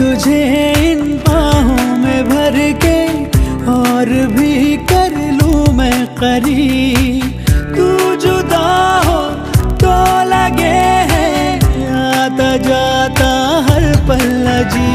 तुझे इन बाहों में भर के और भी कर लूँ मैं करीब। तू जुदा हो तो लगे है, आता जाता हर पल जी